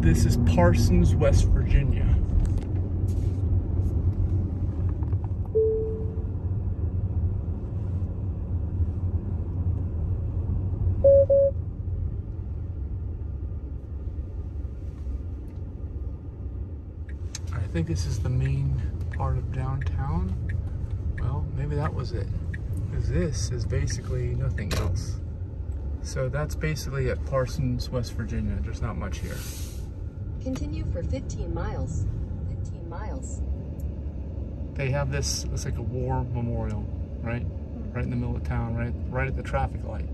This is Parsons, West Virginia. I think this is the main part of downtown. Well, maybe that was it. Because this is basically nothing else. So that's basically at Parsons, West Virginia. There's not much here. Continue for 15 miles. 15 miles. They have this, it's like a war memorial, right? Mm-hmm. Right in the middle of town, right, right at the traffic light.